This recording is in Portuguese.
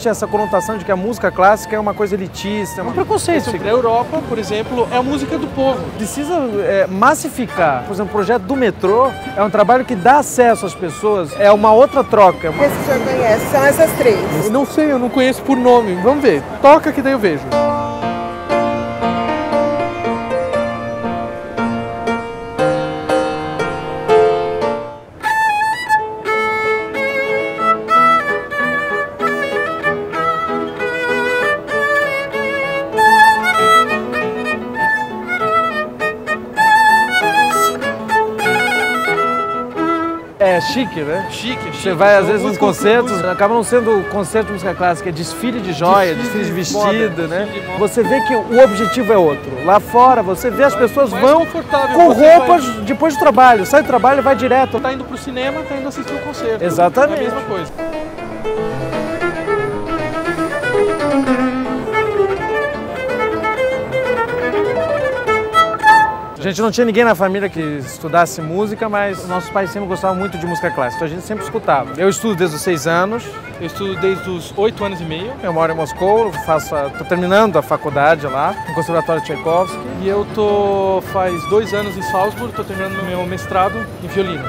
existe essa conotação de que a música clássica é uma coisa elitista, é um preconceito. Na Europa, por exemplo, é a música do povo. Precisa é, massificar. Por exemplo, o projeto do metrô é um trabalho que dá acesso às pessoas, é uma outra troca. Esse o senhor conhece, são essas três. Eu não sei, eu não conheço por nome. Vamos ver. Toca que daí eu vejo. É chique, né? Chique, chique. Você vai às vezes nos concertos, música- acaba não sendo concerto de música clássica, é desfile de joia, desfile, Desfile de de moda, vestido, né? desfile de. Você vê que o objetivo é outro. Lá fora, você vê as pessoas mais vão com roupas depois do trabalho. Sai do trabalho e vai direto. Tá indo pro cinema, tá indo assistir o concerto. Exatamente. É a mesma coisa. Gente não tinha ninguém na família que estudasse música, mas nossos pais sempre gostavam muito de música clássica, então a gente sempre escutava. Eu estudo desde os seis anos, Eu estudo desde os 8 anos e meio. eu moro em Moscou, faço a, tô terminando a faculdade lá, no Conservatório Tchaikovsky. E eu tô faz dois anos em Salzburg, tô terminando meu mestrado em violino.